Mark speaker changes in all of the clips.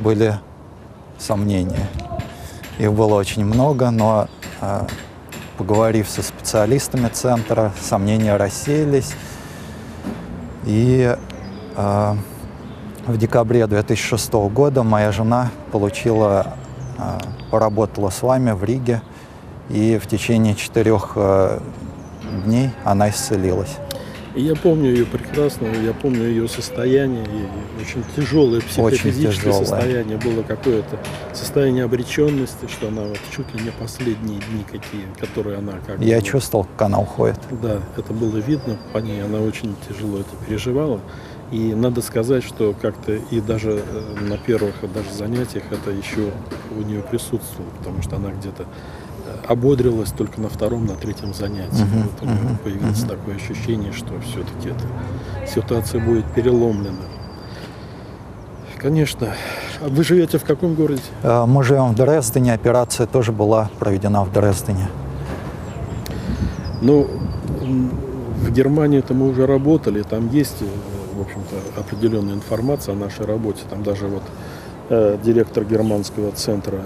Speaker 1: были сомнения. Их было очень много, но э, поговорив со специалистами центра, сомнения рассеялись. И э, в декабре 2006 года моя жена получила, э, поработала с вами в Риге, и в течение четырех э, дней она исцелилась.
Speaker 2: И я помню ее прекрасно, я помню ее состояние, и очень тяжелое психофизическое очень тяжелое. состояние было какое-то, состояние обреченности, что она вот чуть ли не последние дни какие, которые она как
Speaker 1: Я бы, чувствовал, как она уходит.
Speaker 2: Да, это было видно по ней, она очень тяжело это переживала. И надо сказать, что как-то и даже э, на первых даже занятиях это еще у нее присутствовало, потому что она где-то ободрилась только на втором, на третьем занятии. Uh-huh, вот у него uh-huh, появилось uh-huh. такое ощущение, что все-таки эта ситуация будет переломлена. Конечно. А вы живете в каком городе?
Speaker 1: Э, мы живем в Дрездене. Операция тоже была проведена в Дрездене.
Speaker 2: Ну, в Германии-то мы уже работали. Там есть, э, в общем-то, определенная информация о нашей работе. Там даже вот э, директор германского центра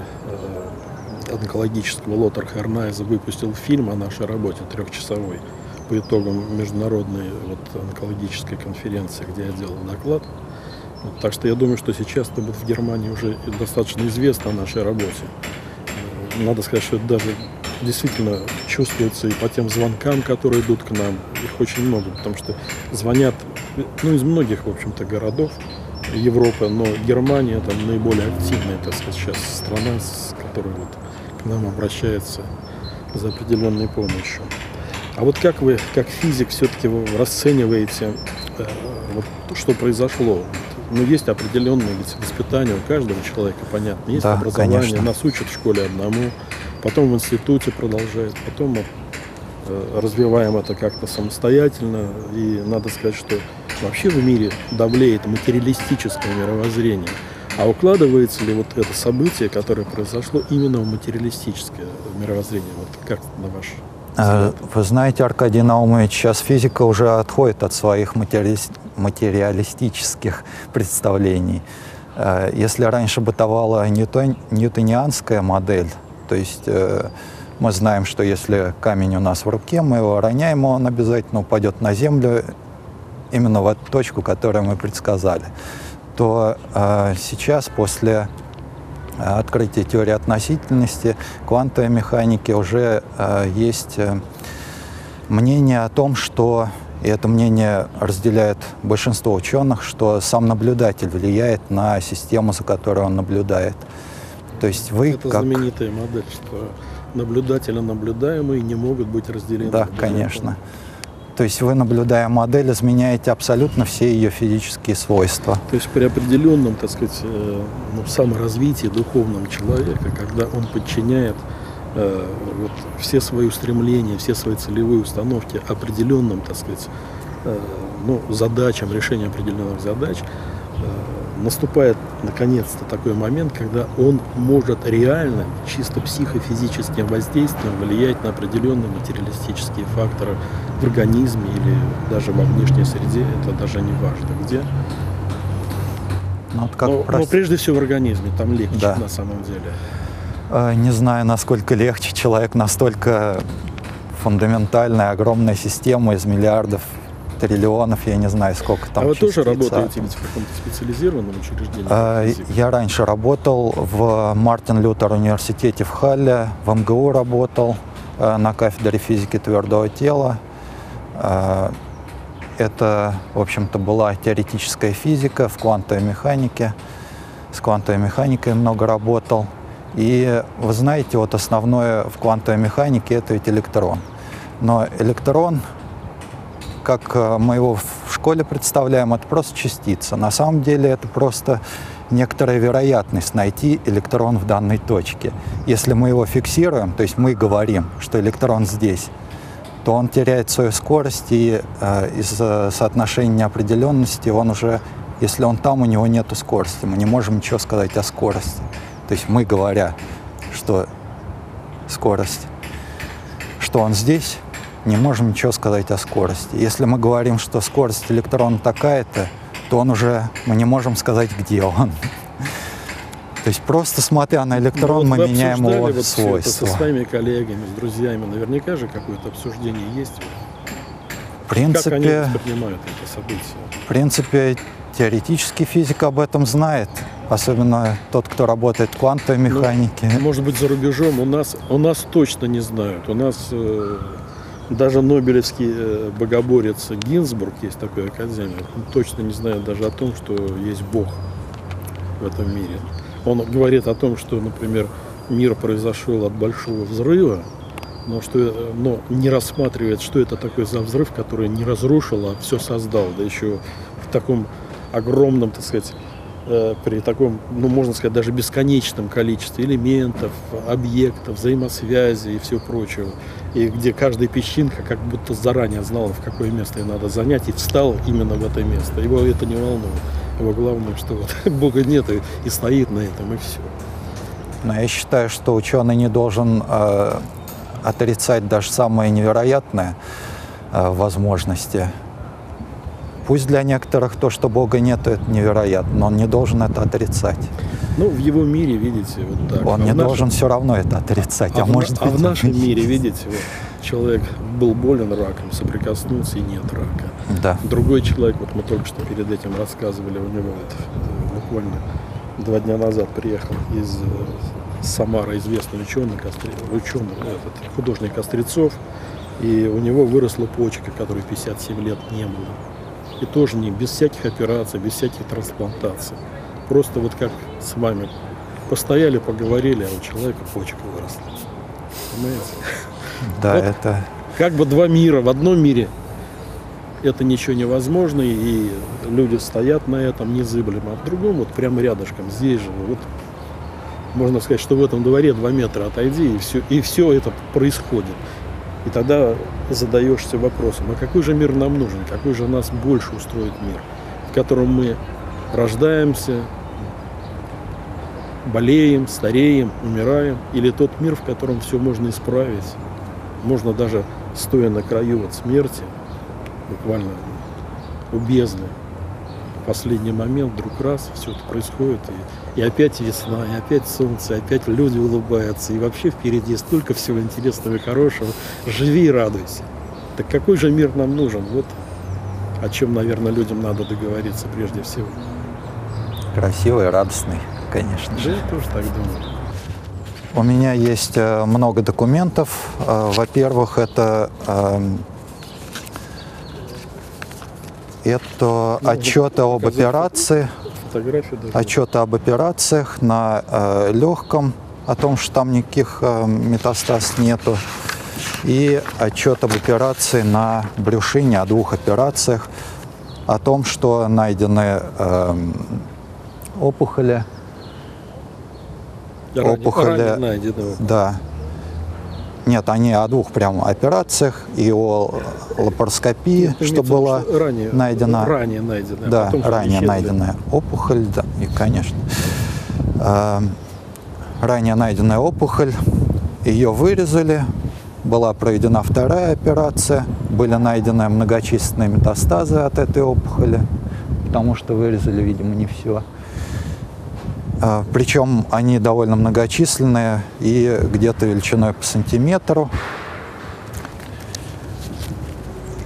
Speaker 2: онкологического Лотар Харнайза выпустил фильм о нашей работе трехчасовой по итогам международной вот, онкологической конференции, где я делал доклад. Вот, так что я думаю, что сейчас вот, в Германии уже достаточно известно о нашей работе. Надо сказать, что это даже действительно чувствуется и по тем звонкам, которые идут к нам. Их очень много, потому что звонят ну, из многих, в общем-то, городов Европы, но Германия там наиболее активная, так сказать, сейчас страна, с которой вот к нам обращается за определенной помощью. А вот как вы, как физик, все-таки расцениваете, э, вот, что произошло? Ну, есть определенное ведь воспитание у каждого человека, понятно. Есть да, образование, конечно. нас учат в школе одному, потом в институте продолжает, потом мы э, развиваем это как-то самостоятельно. И надо сказать, что вообще в мире давлеет материалистическое мировоззрение – а укладывается ли вот это событие, которое произошло, именно в материалистическое мировоззрение? Вот как на ваш
Speaker 1: э, взгляд? Вы знаете, Аркадий Наумович, сейчас физика уже отходит от своих материалистических представлений. Э, если раньше бытовала ньютон, ньютонианская модель, то есть э, мы знаем, что если камень у нас в руке, мы его роняем, он обязательно упадет на землю именно в эту точку, которую мы предсказали то э, сейчас после э, открытия теории относительности, квантовой механики уже э, есть мнение о том, что, и это мнение разделяет большинство ученых, что сам наблюдатель влияет на систему, за которой он наблюдает. То есть вы
Speaker 2: это
Speaker 1: как...
Speaker 2: знаменитая модель, что наблюдатель и наблюдаемый не могут быть разделены.
Speaker 1: Да, конечно. Этого. То есть вы, наблюдая модель, изменяете абсолютно все ее физические свойства.
Speaker 2: То есть при определенном, так сказать, э, ну, саморазвитии духовном человека, когда он подчиняет э, вот, все свои устремления, все свои целевые установки определенным, так сказать, э, ну, задачам, решению определенных задач, наступает наконец-то такой момент, когда он может реально, чисто психофизическим воздействием влиять на определенные материалистические факторы в организме или даже во внешней среде, это даже не важно где. Ну, вот как но, но прежде всего в организме, там легче да. на самом деле.
Speaker 1: А, не знаю, насколько легче. Человек настолько фундаментальная, огромная система из миллиардов триллионов, я не знаю, сколько там.
Speaker 2: А вы тоже работаете ведь в каком-то специализированном учреждении? А,
Speaker 1: я раньше работал в Мартин Лютер университете в Халле, в МГУ работал а, на кафедре физики твердого тела. А, это, в общем-то, была теоретическая физика в квантовой механике. С квантовой механикой много работал. И вы знаете, вот основное в квантовой механике это ведь электрон. Но электрон как э, мы его в школе представляем, это просто частица. На самом деле это просто некоторая вероятность найти электрон в данной точке. Если мы его фиксируем, то есть мы говорим, что электрон здесь, то он теряет свою скорость, и э, из-за соотношения неопределенности он уже, если он там, у него нет скорости. Мы не можем ничего сказать о скорости. То есть мы, говоря, что скорость, что он здесь, не можем ничего сказать о скорости. Если мы говорим, что скорость электрона такая-то, то он уже, мы не можем сказать, где он. То есть просто смотря на электрон,
Speaker 2: Ну, вот
Speaker 1: мы меняем его
Speaker 2: вот
Speaker 1: свойства.
Speaker 2: со своими коллегами, с друзьями. Наверняка же какое-то обсуждение есть.
Speaker 1: В
Speaker 2: Как они
Speaker 1: принципе,
Speaker 2: воспринимают это событие?
Speaker 1: в принципе, теоретически физик об этом знает. Особенно тот, кто работает в квантовой
Speaker 2: Ну,
Speaker 1: механике.
Speaker 2: Может быть, за рубежом у нас, у нас точно не знают. У нас э, даже Нобелевский э, богоборец Гинзбург, есть такой академик, точно не знает даже о том, что есть Бог в этом мире. Он говорит о том, что, например, мир произошел от большого взрыва, но, что, э, но не рассматривает, что это такой за взрыв, который не разрушил, а все создал. Да еще в таком огромном, так сказать, э, при таком, ну, можно сказать, даже бесконечном количестве элементов, объектов, взаимосвязи и всего прочего. И где каждая песчинка как будто заранее знала, в какое место ей надо занять, и встал именно в это место. Его это не волнует. Его главное, что вот Бога нет и, и стоит на этом, и все.
Speaker 1: Но я считаю, что ученый не должен э, отрицать даже самые невероятные э, возможности. Пусть для некоторых то, что Бога нет, это невероятно, но он не должен это отрицать.
Speaker 2: Ну, в его мире, видите, вот так.
Speaker 1: Он
Speaker 2: А
Speaker 1: не
Speaker 2: в нашем-
Speaker 1: должен все равно это отрицать. А,
Speaker 2: А, в,
Speaker 1: может
Speaker 2: а в
Speaker 1: быть,
Speaker 2: нашем
Speaker 1: он
Speaker 2: мире, видите, вот, человек был болен раком, соприкоснулся и нет рака.
Speaker 1: Да.
Speaker 2: Другой человек, вот мы только что перед этим рассказывали, у него вот, э, буквально два дня назад приехал из э, Самары известный ученый, Костре- ученый этот, художник Кострецов, и у него выросла почка, которой 57 лет не было. И тоже не без всяких операций, без всяких трансплантаций. Просто вот как с вами постояли, поговорили, а у человека почка выросла. Понимаете?
Speaker 1: Да,
Speaker 2: Вот.
Speaker 1: это
Speaker 2: как бы два мира. В одном мире это ничего невозможно, и люди стоят на этом незыблемо, а в другом вот прямо рядышком, здесь же, вот можно сказать, что в этом дворе два метра отойди, и все, и все это происходит. И тогда задаешься вопросом, а какой же мир нам нужен, какой же нас больше устроит мир, в котором мы рождаемся, болеем, стареем, умираем, или тот мир, в котором все можно исправить, можно даже стоя на краю вот смерти, буквально у бездны, последний момент вдруг раз все это происходит, и, и опять весна, и опять солнце, и опять люди улыбаются, и вообще впереди столько всего интересного и хорошего. Живи и радуйся. Так какой же мир нам нужен? Вот о чем, наверное, людям надо договориться прежде всего.
Speaker 1: красивый, радостный, конечно
Speaker 2: Да,
Speaker 1: же.
Speaker 2: я тоже так думаю.
Speaker 1: У меня есть э, много документов. Э, Во-первых, это эм, это
Speaker 2: Ну,
Speaker 1: отчеты об операции, отчеты об операциях на э, легком, о том, что там никаких э, метастаз нету, и отчет об операции на брюшине, о двух операциях, о том, что найдены эм, опухоли, опухоли-
Speaker 2: ранее найденного.
Speaker 1: да. Нет, они о двух прям операциях и о лапароскопии,
Speaker 2: в
Speaker 1: что было
Speaker 2: ранее,
Speaker 1: найдено.
Speaker 2: Ранее найденное. а
Speaker 1: Да,
Speaker 2: потом,
Speaker 1: ранее
Speaker 2: исчезли.
Speaker 1: найденная опухоль, да, и, конечно. Э, ранее найденная опухоль, ее вырезали, была проведена вторая операция, были найдены многочисленные метастазы от этой опухоли, потому что вырезали, видимо, не все. Причем они довольно многочисленные и где-то величиной по сантиметру.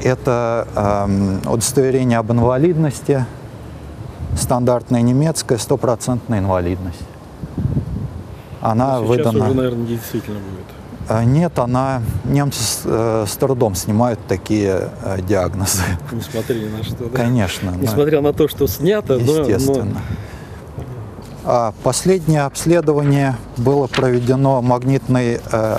Speaker 1: Это удостоверение об инвалидности, стандартная немецкая, стопроцентная инвалидность. Она
Speaker 2: Сейчас
Speaker 1: выдана...
Speaker 2: уже, наверное, действительно будет.
Speaker 1: А, Нет, она немцы с, э, с трудом снимают такие э, диагнозы.
Speaker 2: Несмотря ни на что. да.
Speaker 1: Конечно. но-
Speaker 2: Несмотря на то, что снято, но- но,
Speaker 1: Естественно. А последнее обследование было проведено магнитной, э,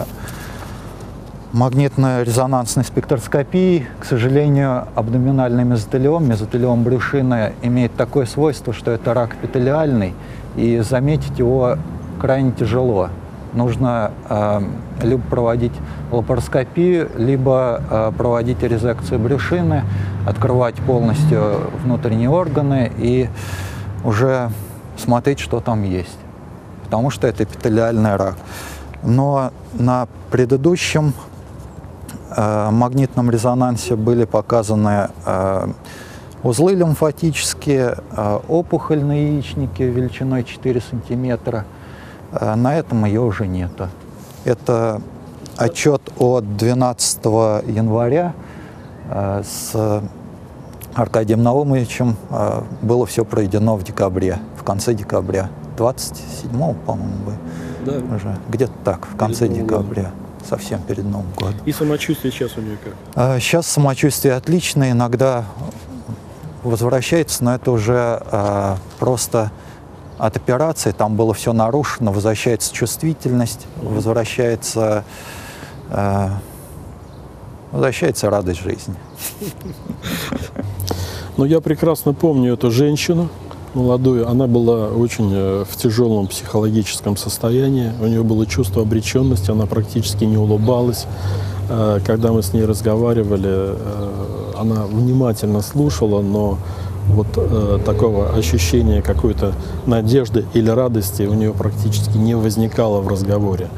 Speaker 1: магнитно-резонансной спектроскопией. К сожалению, абдоминальный мезотелиом, мезотелиом брюшины имеет такое свойство, что это рак эпителиальный, и заметить его крайне тяжело. Нужно э, либо проводить лапароскопию, либо э, проводить резекцию брюшины, открывать полностью внутренние органы и уже смотреть, что там есть. Потому что это эпителиальный рак. Но на предыдущем э, магнитном резонансе были показаны э, Узлы лимфатические, э, опухоль на яичнике величиной 4 сантиметра. Э, на этом ее уже нету. Это отчет от 12 января э, с Аркадием Наумовичем. Было все проведено в декабре, в конце декабря. 27 по-моему, да. уже. Где-то так, в конце перед декабря. Совсем перед Новым годом.
Speaker 2: И самочувствие сейчас у нее как?
Speaker 1: Сейчас самочувствие отличное. Иногда возвращается, но это уже э, просто от операции, там было все нарушено, возвращается чувствительность, возвращается, э, возвращается радость жизни.
Speaker 2: Ну, я прекрасно помню эту женщину, молодую, она была очень э, в тяжелом психологическом состоянии, у нее было чувство обреченности, она практически не улыбалась. Э, когда мы с ней разговаривали, э, она внимательно слушала, но вот такого ощущения какой-то надежды или радости у нее практически не возникало в разговоре.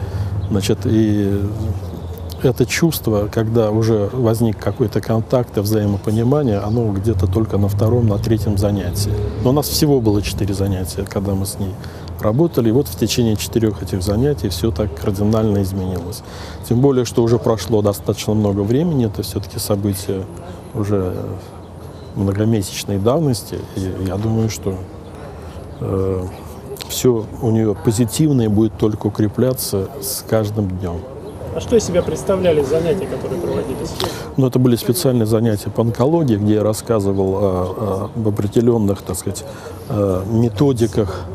Speaker 2: Значит, и это чувство, когда уже возник какой-то контакт и взаимопонимание, оно где-то только на втором, на третьем занятии. Но у нас всего было четыре занятия, когда мы с ней работали. И вот в течение четырех этих занятий все так кардинально изменилось. Тем более, что уже прошло достаточно много времени, это все-таки события уже многомесячной давности. И я думаю, что э, все у нее позитивное будет только укрепляться с каждым днем.
Speaker 3: А что из себя представляли занятия, которые проводились?
Speaker 2: Ну, это были специальные занятия по онкологии, где я рассказывал о, об определенных, так сказать, методиках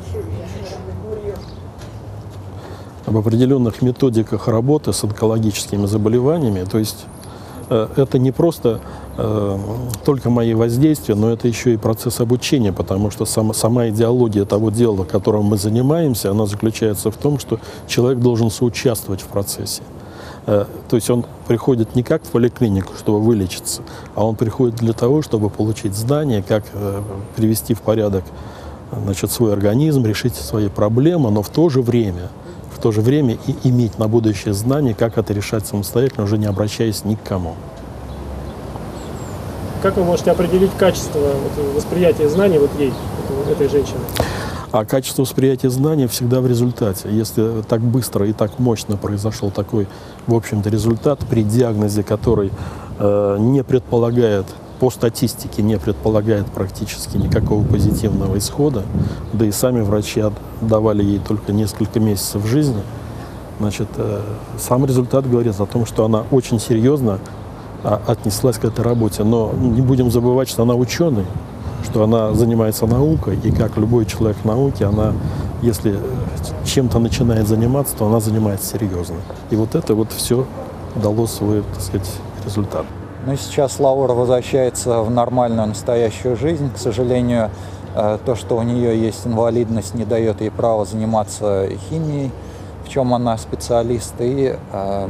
Speaker 2: об определенных методиках работы с онкологическими заболеваниями. То есть э, это не просто э, только мои воздействия, но это еще и процесс обучения, потому что сама, сама идеология того дела, которым мы занимаемся, она заключается в том, что человек должен соучаствовать в процессе. Э, то есть он приходит не как в поликлинику, чтобы вылечиться, а он приходит для того, чтобы получить знания, как э, привести в порядок значит, свой организм, решить свои проблемы, но в то же время – в то же время и иметь на будущее знание, как это решать самостоятельно, уже не обращаясь ни к кому.
Speaker 3: Как вы можете определить качество восприятия знаний вот ей, этой женщины?
Speaker 2: А качество восприятия знаний всегда в результате. Если так быстро и так мощно произошел такой, в общем-то, результат при диагнозе, который э, не предполагает по статистике не предполагает практически никакого позитивного исхода, да и сами врачи давали ей только несколько месяцев жизни, значит, э, сам результат говорит о том, что она очень серьезно а, отнеслась к этой работе. Но не будем забывать, что она ученый, что она занимается наукой, и как любой человек науки, она, если чем-то начинает заниматься, то она занимается серьезно. И вот это вот все дало свой, так сказать, результат.
Speaker 1: Ну и сейчас Лаура возвращается в нормальную настоящую жизнь. К сожалению, э, то, что у нее есть инвалидность, не дает ей права заниматься химией, в чем она специалист. И э,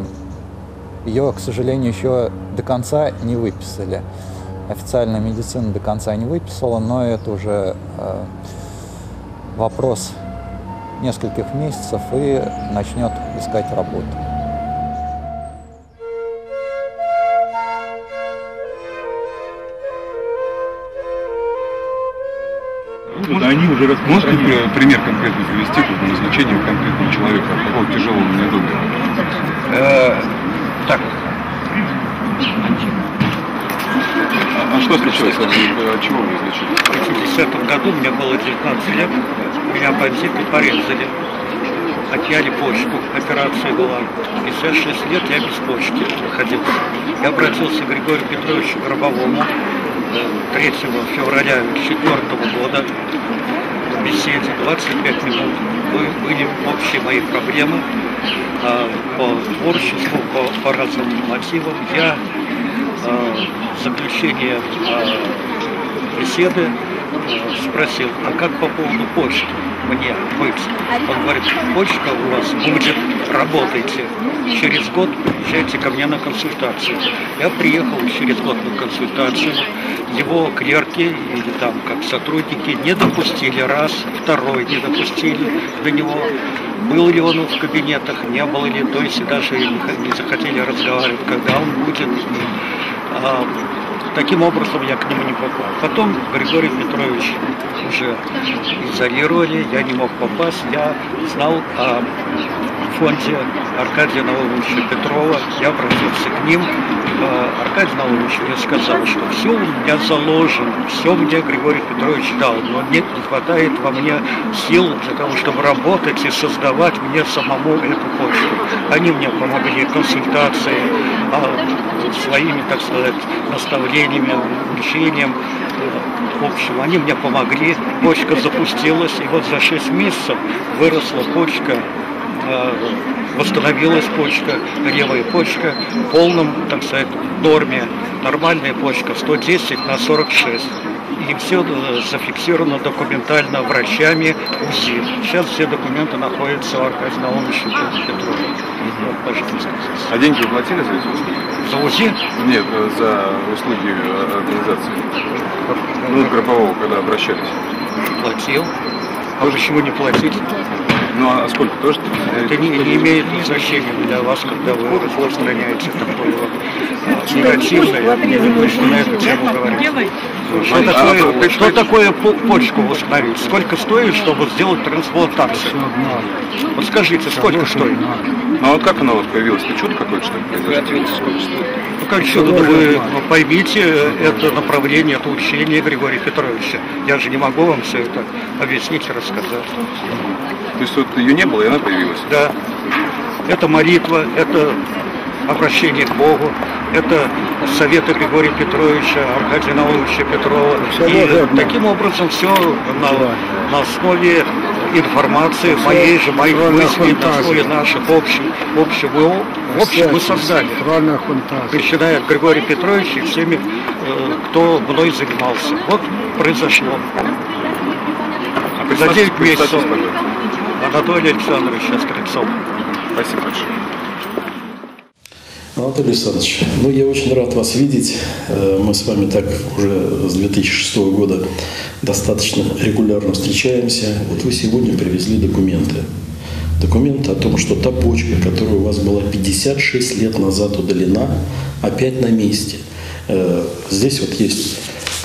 Speaker 1: ее, к сожалению, еще до конца не выписали. Официальная медицина до конца не выписала, но это уже э, вопрос нескольких месяцев и начнет искать работу.
Speaker 4: они уже Можете пример конкретно привести по назначению конкретного человека, какого тяжелого недуга?
Speaker 5: Э, так.
Speaker 4: А, что случилось? От чего вы излечились?
Speaker 5: В 1950 году мне было 19 лет, меня бандиты порезали. Отъяли почку, операция была. И 6 лет я без почки находился. Я обратился к Григорию Петровичу Гробовому 3 февраля 2004 года в беседе 25 минут были общие мои проблемы а, по творчеству, по, по разным мотивам. Я заключение а, беседы спросил, а как по поводу почты мне быть? Он говорит, почта у вас будет, работайте. Через год приезжайте ко мне на консультацию. Я приехал через год на консультацию. Его клерки или там как сотрудники не допустили раз, второй не допустили до него. Был ли он в кабинетах, не было ли, то есть даже не захотели разговаривать, когда он будет. А, таким образом я к нему не попал. Потом Григорий Петрович уже изолировали, я не мог попасть, я знал о фонде Аркадия Наумовича Петрова, я обратился к ним, э, Аркадий Наумович мне сказал, что все у меня заложено, все мне Григорий Петрович дал, но нет, не хватает во мне сил для того, чтобы работать и создавать мне самому эту почту. Они мне помогли консультацией, а, своими, так сказать, наставлениями, учением. В общем, они мне помогли, почка запустилась, и вот за 6 месяцев выросла почка Э, восстановилась почка, левая почка в полном, так сказать, норме. Нормальная почка 110 на 46. И все э, зафиксировано документально врачами УЗИ. Сейчас все документы находятся у Аркадия Наумовича Петрова. Вот,
Speaker 4: пожалуйста. А деньги вы платили за эти услуги?
Speaker 5: За УЗИ?
Speaker 4: Нет, э, за услуги организации. Ну, группового, когда обращались.
Speaker 5: Платил. А почему не платить?
Speaker 4: Ну а сколько тоже?
Speaker 5: Это не, не имеет значения для вас, когда вы распространяете такое негативное, не на эту тему говорить. Что такое, что такое почку восстановить? Сколько стоит, чтобы сделать трансплантацию? Вот скажите, сколько стоит?
Speaker 4: Ну а вот как оно вот появилось? Это чудо какое-то, что ли, произошло?
Speaker 5: Ну как чудо? Вы поймите это направление, это учение Григория Петровича. Я же не могу вам все это объяснить и рассказать.
Speaker 4: То есть вот ее не было, и она появилась?
Speaker 5: Да. Это молитва, это обращение к Богу, это советы Григория Петровича, Аркадия Наумовича Петрова. И таким образом все на, на основе информации, моей же, моих мыслей, на основе наших общих, общего, в общем мы создали. Начиная от Григория Петровича и всеми, э, кто мной занимался. Вот произошло.
Speaker 4: А За 9 месяцев.
Speaker 5: Анатолий Александрович Скрипцов.
Speaker 4: Спасибо большое.
Speaker 2: Анатолий Александрович, ну я очень рад вас видеть. Э, мы с вами так уже с 2006 года достаточно регулярно встречаемся. Вот вы сегодня привезли документы. Документы о том, что та почка, которая у вас была 56 лет назад удалена, опять на месте. Э, здесь вот есть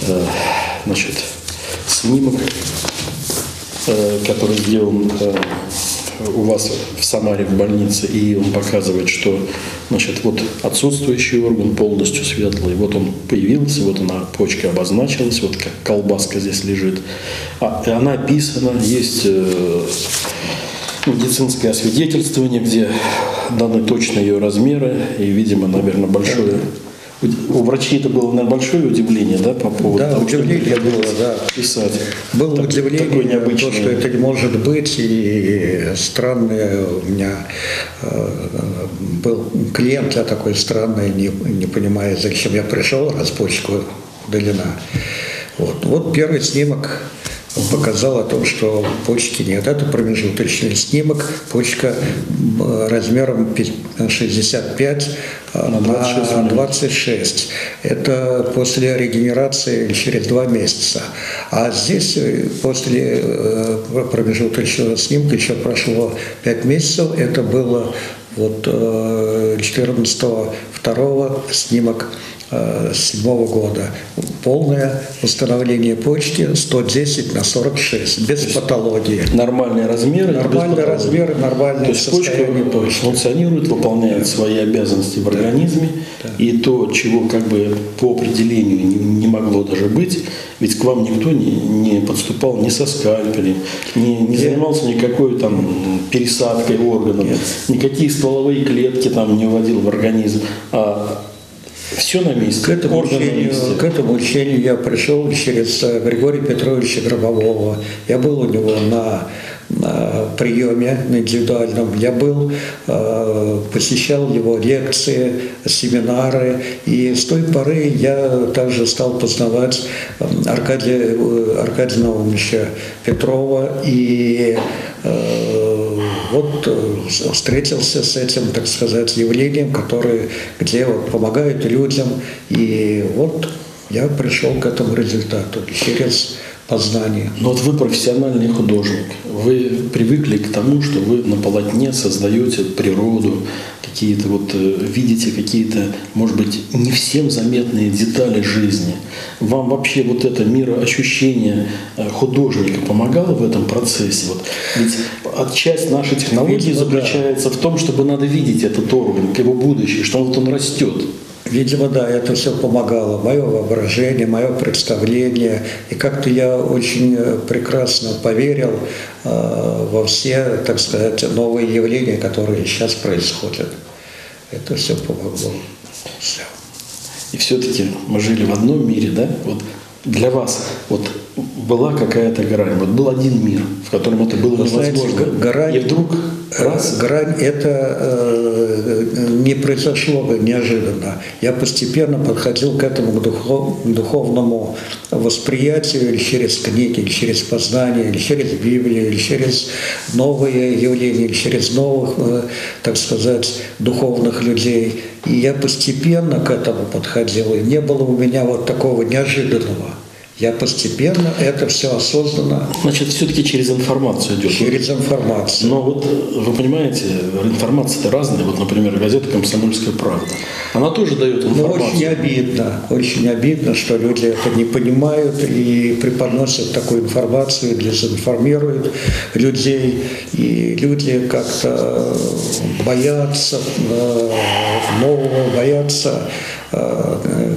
Speaker 2: э, значит, снимок который сделан э, у вас в Самаре в больнице, и он показывает, что значит, вот отсутствующий орган полностью светлый, вот он появился, вот она, почка обозначилась, вот как колбаска здесь лежит. А, и она описана, есть э, медицинское освидетельствование, где даны точно ее размеры, и, видимо, наверное, большое у врачей это было на большое удивление, да, по поводу
Speaker 6: да, того, удивление что было, да.
Speaker 2: писать.
Speaker 6: Было так, удивление, такое необычное. то, что это не может быть, и странное у меня э, был клиент, я такой странный, не, не понимая, зачем я пришел, раз почку удалена. Вот, вот первый снимок показал о том, что почки нет. Это промежуточный снимок, почка размером 65 на 26. на 26. Это после регенерации через два месяца. А здесь э, после э, промежуточного снимка еще прошло 5 месяцев. Это было вот 14 э, 2 снимок Э, седьмого года. Полное установление почки 110 на 46, без патологии.
Speaker 2: Нормальные размеры?
Speaker 6: Нормальные размеры, нормальное то есть почки.
Speaker 2: функционирует, выполняет да. свои обязанности в организме, да. и то, чего как бы по определению не, не могло даже быть, ведь к вам никто не, не подступал ни со скальпелем, не, не занимался никакой там пересадкой органов, Нет. никакие стволовые клетки там не вводил в организм, а все на месте.
Speaker 6: К этому, учению, к этому учению я пришел через э, Григория Петровича Гробового. Я был у него на, на приеме на индивидуальном. Я был, э, посещал его лекции, семинары. И с той поры я также стал познавать э, Аркадия, Аркадия Наумовича Петрова и вот э, встретился с этим, так сказать, явлением, которое, где вот помогают людям. И вот я пришел к этому результату через познания.
Speaker 2: Но вот вы профессиональный художник. Вы привыкли к тому, что вы на полотне создаете природу, какие-то вот э, видите какие-то, может быть, не всем заметные детали жизни. Вам вообще вот это мироощущение э, художника помогало в этом процессе? Вот, ведь часть нашей технологии
Speaker 6: Видимо,
Speaker 2: заключается в том, чтобы надо видеть этот орган, его будущее, что вот он растет.
Speaker 6: Видимо, да, это все помогало. Мое воображение, мое представление. И как-то я очень э, прекрасно поверил э, во все, так сказать, новые явления, которые сейчас происходят. Это все помогло. Все.
Speaker 2: И все-таки мы жили в одном мире, да? Вот для вас вот была какая-то грань, вот был один мир, в котором это было
Speaker 6: Вы
Speaker 2: невозможно.
Speaker 6: знаете, грань,
Speaker 2: и вдруг раз,
Speaker 6: грань это э, не произошло неожиданно. Я постепенно подходил к этому духов, духовному восприятию или через книги, или через познание, или через Библию, или через новые явления, или через новых, э, так сказать, духовных людей. И я постепенно к этому подходил. И не было у меня вот такого неожиданного. Я постепенно это все осознанно
Speaker 2: значит, все-таки через информацию идет.
Speaker 6: через информацию.
Speaker 2: Но вот вы понимаете, информация-то разная. Вот, например, газета «Комсомольская правда». Она тоже дает информацию.
Speaker 6: очень обидно, очень обидно, что люди это не понимают и преподносят такую информацию, дезинформируют людей, и люди как-то боятся э, нового, боятся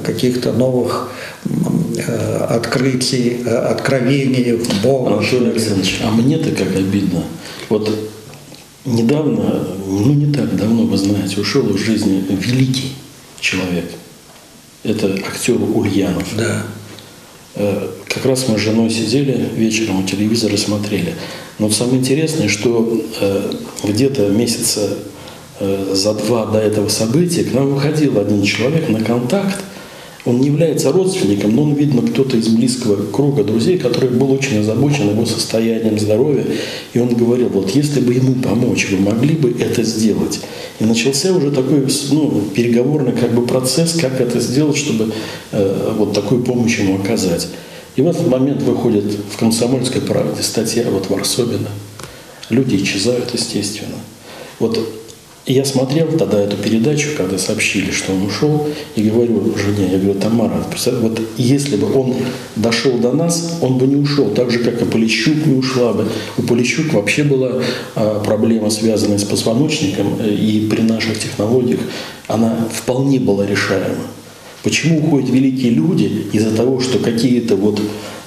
Speaker 6: каких-то новых э, открытий, э, откровений Бога.
Speaker 2: Анатолий Александрович, а мне-то как обидно. Вот недавно, ну не так давно, вы знаете, ушел из жизни великий человек. Это актер Ульянов.
Speaker 6: Да.
Speaker 2: Э, Как раз мы с женой сидели вечером у телевизора смотрели. Но самое интересное, что э, где-то месяца э, за два до этого события к нам выходил один человек на контакт. Он не является родственником, но он, видно, кто-то из близкого круга друзей, который был очень озабочен его состоянием здоровья. И он говорил, вот если бы ему помочь, вы могли бы это сделать. И начался уже такой ну, переговорный как бы процесс, как это сделать, чтобы э, вот такую помощь ему оказать. И в этот момент выходит в «Комсомольской правде» статья вот Варсобина. Люди исчезают, естественно. Вот я смотрел тогда эту передачу, когда сообщили, что он ушел, и говорю жене, я говорю, Тамара, вот если бы он дошел до нас, он бы не ушел, так же, как и Полищук не ушла бы. У Полищук вообще была а, проблема, связанная с позвоночником, э, и при наших технологиях она вполне была решаема. Почему уходят великие люди? Из-за того, что какие-то вот,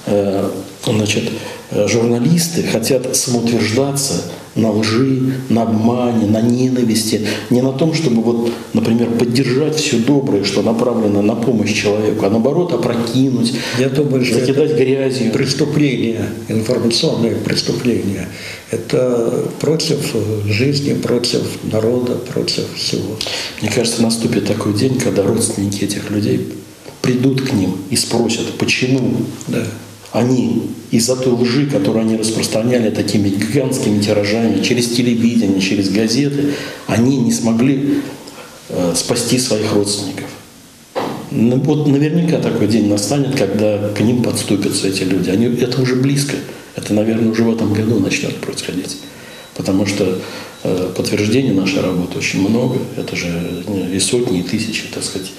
Speaker 2: э, значит, журналисты хотят самоутверждаться на лжи, на обмане, на ненависти, не на том, чтобы вот, например, поддержать все доброе, что направлено на помощь человеку, а наоборот опрокинуть,
Speaker 6: Я думаю, что
Speaker 2: закидать
Speaker 6: это
Speaker 2: грязью.
Speaker 6: преступление, информационное преступление. Это против жизни, против народа, против всего.
Speaker 2: Мне кажется, наступит такой день, когда родственники этих людей придут к ним и спросят, почему
Speaker 6: Да.
Speaker 2: Они из-за той лжи, которую они распространяли такими гигантскими тиражами через телевидение, через газеты, они не смогли э, спасти своих родственников. Ну, Вот наверняка такой день настанет, когда к ним подступятся эти люди. Они, это уже близко. Это, наверное, уже в этом году начнет происходить. Потому что э, подтверждений нашей работы очень много. Это же э, и сотни, и тысячи, так сказать,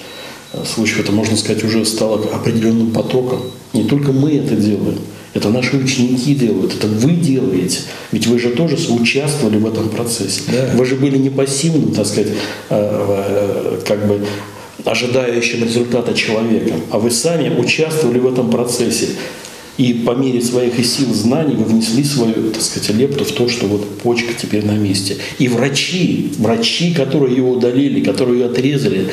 Speaker 2: случаев. Это, можно сказать, уже стало определенным потоком. Не только мы это делаем. Это наши ученики делают, это вы делаете. Ведь вы же тоже участвовали в этом процессе.
Speaker 6: Да.
Speaker 2: Вы же были не пассивным, так сказать, э, э, как бы ожидающим результата человеком, а вы сами участвовали в этом процессе. И по мере своих и сил знаний вы внесли свою, так сказать, лепту в то, что вот почка теперь на месте. И врачи, врачи, которые ее удалили, которые ее отрезали,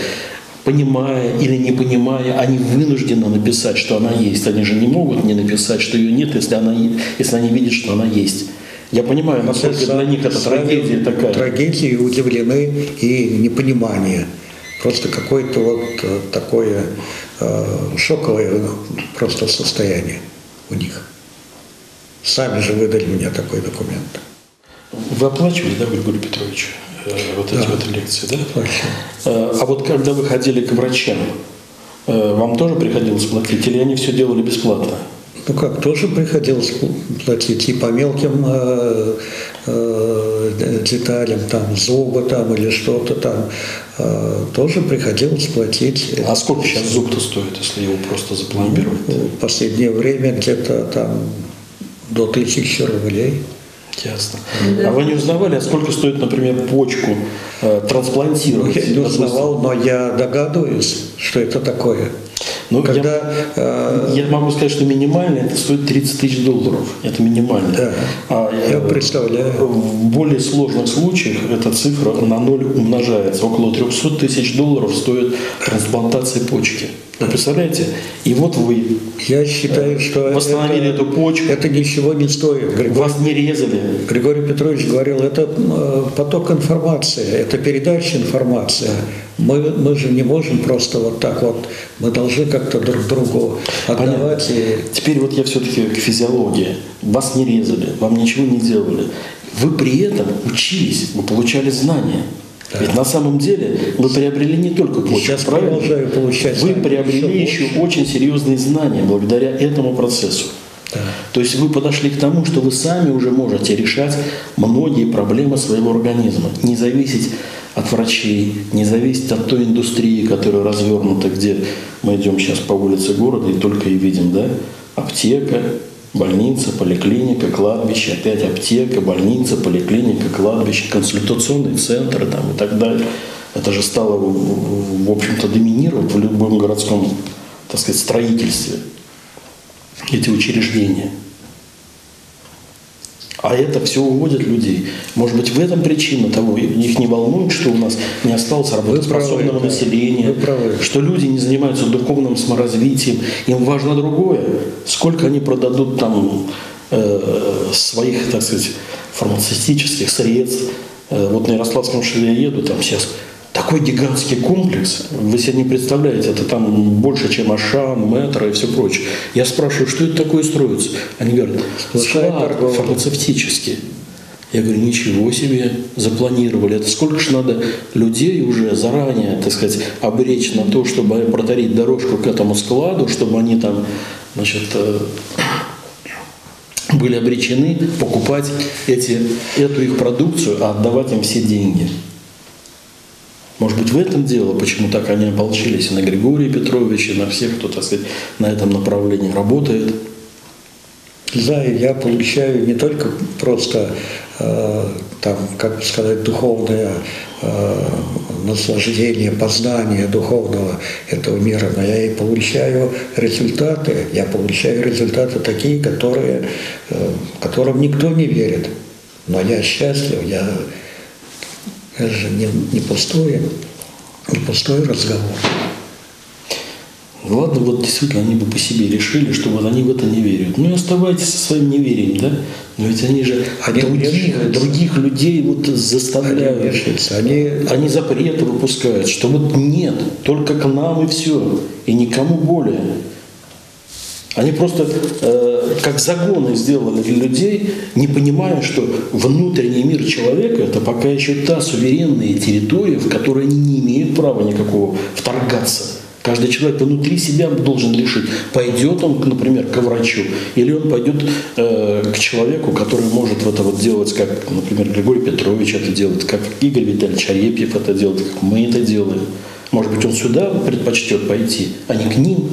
Speaker 2: понимая или не понимая, они вынуждены написать, что она есть. Они же не могут не написать, что ее нет, если, она, если они видят, что она есть. Я понимаю, насколько для них это трагедия такая.
Speaker 6: Трагедии, удивлены и непонимание. Просто какое-то вот э, такое э, шоковое ну, просто состояние у них. Сами же выдали мне такой документ.
Speaker 2: Вы оплачивали, да, Григорий Петрович, э, вот эти
Speaker 6: Да.
Speaker 2: вот лекции, да?
Speaker 6: Оплачивал.
Speaker 2: Э, А вот когда вы ходили к врачам, э, вам тоже приходилось платить или они все делали бесплатно?
Speaker 6: Ну как, тоже приходилось платить и по мелким э, э, деталям, там зуба там или что-то там, э, тоже приходилось платить.
Speaker 2: А сколько сейчас зуб-то стоит, если его просто запломбировать?
Speaker 6: Ну, в последнее время где-то там до тысячи рублей.
Speaker 2: Ясно. А вы не узнавали, а сколько стоит, например, почку э, трансплантировать?
Speaker 6: Я не узнавал, но я догадываюсь, что это такое.
Speaker 2: Ну, Когда, я, э, я могу сказать, что минимально это стоит 30 тысяч долларов. Это минимально.
Speaker 6: Да, а, я э, представляю.
Speaker 2: В более сложных случаях эта цифра на ноль умножается. Около 300 тысяч долларов стоит трансплантация почки. Вы представляете? И вот вы
Speaker 6: Я считаю, что
Speaker 2: восстановили это, эту почку.
Speaker 6: Это ничего не стоит.
Speaker 2: Григорий, Вас не резали.
Speaker 6: Григорий Петрович говорил, это э, поток информации, это передача информации. Мы, мы же не можем просто вот так вот, мы должны как-то друг другу отдавать. И...
Speaker 2: Теперь вот я все-таки к физиологии. Вас не резали, вам ничего не делали. Вы при этом учились, вы получали знания. Да. Ведь на самом деле вы приобрели не только почву,
Speaker 6: Сейчас правильно? получать.
Speaker 2: Вы приобрели еще, еще очень серьезные знания благодаря этому процессу. То есть вы подошли к тому, что вы сами уже можете решать многие проблемы своего организма, не зависеть от врачей, не зависеть от той индустрии, которая развернута, где мы идем сейчас по улице города и только и видим, да, аптека, больница, поликлиника, кладбище, опять аптека, больница, поликлиника, кладбище, консультационные центры там, и так далее. Это же стало, в общем-то, доминировать в любом городском, так сказать, строительстве эти учреждения. А это все уводит людей. Может быть, в этом причина того, их не волнует, что у нас не осталось работоспособного правы, населения, что люди не занимаются духовным саморазвитием. Им важно другое. Сколько они продадут там э, своих, так сказать, фармацевтических средств. Э, вот на Ярославском шоссе я еду, там сейчас такой гигантский комплекс, вы себе не представляете, это там больше, чем Ашан, Метро и все прочее. Я спрашиваю, что это такое строится? Они говорят, склад фармацевтический. Я говорю, ничего себе, запланировали. Это сколько же надо людей уже заранее, так сказать, обречь на то, чтобы протарить дорожку к этому складу, чтобы они там, значит, э, были обречены покупать эти, эту их продукцию, а отдавать им все деньги. Может быть, в этом дело, почему так они ополчились и на Григория Петровича, и на всех, кто, так сказать, на этом направлении работает.
Speaker 6: Да, я получаю не только просто, э, там, как сказать, духовное э, наслаждение, познание духовного этого мира, но я и получаю результаты. Я получаю результаты такие, которые, э, которым никто не верит. Но я счастлив, я это же не, не пустое, не пустой разговор.
Speaker 2: Ладно, вот действительно они бы по себе решили, что вот они в это не верят. Ну и оставайтесь со своим неверием, да? Но ведь они же они других, других людей вот заставляют.
Speaker 6: Они,
Speaker 2: они... они запреты выпускают, что вот нет, только к нам и все, и никому более. Они просто э, как загоны сделаны для людей, не понимая, что внутренний мир человека – это пока еще та суверенная территория, в которой они не имеют права никакого вторгаться. Каждый человек внутри себя должен решить, пойдет он, например, к врачу, или он пойдет э, к человеку, который может это вот делать, как, например, Григорий Петрович это делает, как Игорь Витальевич Арепьев это делает, как мы это делаем. Может быть, он сюда предпочтет пойти, а не к ним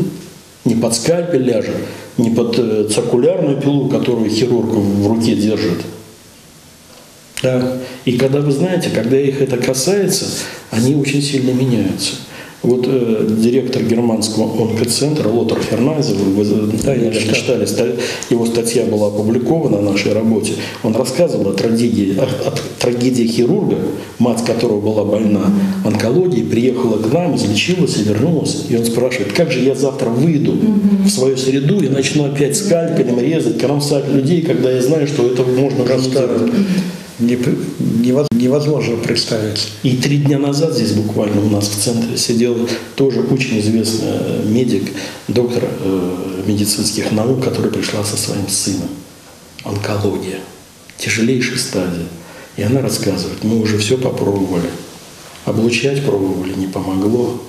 Speaker 2: не под скальпель ляжет, не под э, циркулярную пилу, которую хирург в руке держит. Да. И когда вы знаете, когда их это касается, они очень сильно меняются. Вот э, директор германского онкоцентра Лотер Фернайзе, вы, да, наверное, читали, его статья была опубликована в нашей работе. Он рассказывал о трагедии, о, о трагедии хирурга, мать которого была больна онкологией, приехала к нам, излечилась и вернулась. И он спрашивает, как же я завтра выйду в свою среду и начну опять скальпелем резать, кромсать людей, когда я знаю, что это можно
Speaker 6: просто невозможно представить.
Speaker 2: И три дня назад здесь буквально у нас в центре сидел тоже очень известный э, медик, доктор э, медицинских наук, который пришла со своим сыном. Онкология. Тяжелейшая стадия. И она рассказывает, мы уже все попробовали. Облучать пробовали, не помогло.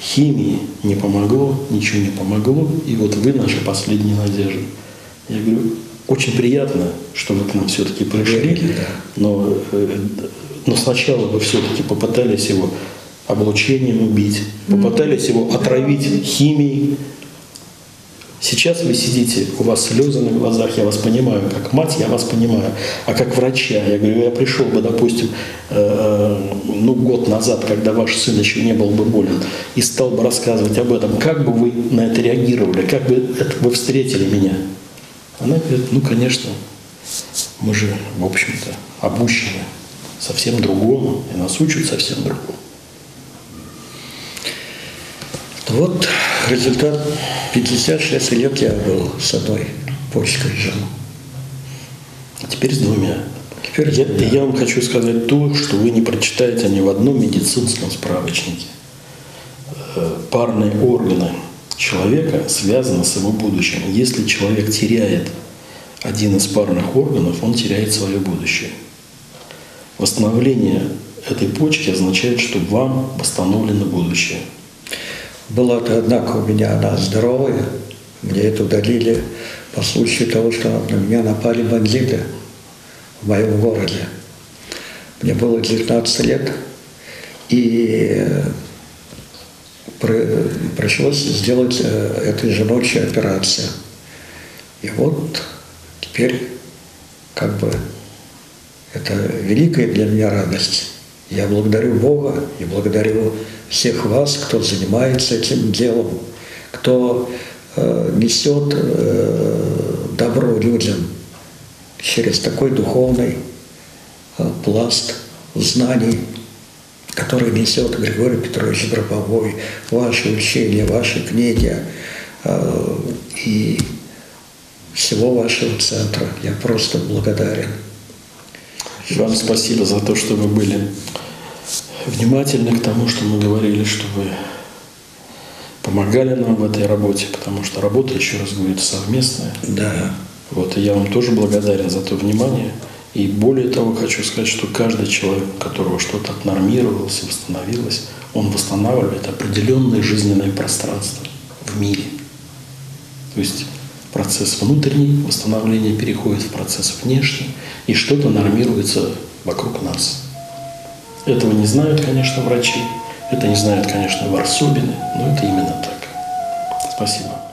Speaker 2: Химии не помогло, ничего не помогло. И вот вы наша последняя надежда. Я говорю, очень приятно, что вы к нам все-таки пришли, но, э, но сначала вы все-таки попытались его облучением убить, попытались его отравить химией. Сейчас вы сидите, у вас слезы на глазах, я вас понимаю, как мать я вас понимаю, а как врача, я говорю, я пришел бы, допустим, э, ну, год назад, когда ваш сын еще не был бы болен, и стал бы рассказывать об этом, как бы вы на это реагировали, как бы это вы встретили меня. Она говорит, ну, конечно, мы же, в общем-то, обучены совсем другому, и нас учат совсем другому.
Speaker 6: Вот результат. 56 лет я был с одной жил.
Speaker 2: А теперь с двумя.
Speaker 6: Теперь
Speaker 2: я, я вам хочу сказать то, что вы не прочитаете ни в одном медицинском справочнике. Э, Парные органы человека связаны с его будущим. Если человек теряет один из парных органов, он теряет свое будущее. Восстановление этой почки означает, что вам восстановлено будущее.
Speaker 6: Была-то, однако, у меня она здоровая. Мне это удалили по случаю того, что на меня напали бандиты в моем городе. Мне было 19 лет, и э, пришлось сделать э, этой же ночью операцию. И вот теперь как бы это великая для меня радость. Я благодарю Бога и благодарю всех вас, кто занимается этим делом, кто э, несет э, добро людям через такой духовный э, пласт знаний, который несет Григорий Петрович Гробовой, ваши учения, ваши книги э, и всего вашего центра. Я просто благодарен.
Speaker 2: Вам спасибо за то, что вы были внимательны к тому, что мы говорили, что вы помогали нам в этой работе, потому что работа, еще раз говорю, совместная.
Speaker 6: Да.
Speaker 2: Вот, и я вам тоже благодарен за то внимание. И более того, хочу сказать, что каждый человек, у которого что-то отнормировалось и восстановилось, он восстанавливает определенное жизненное пространство в мире. То есть процесс внутренний восстановления переходит в процесс внешний, и что-то нормируется вокруг нас. Этого не знают, конечно, врачи, это не знают, конечно, варсобины, но это именно так. Спасибо.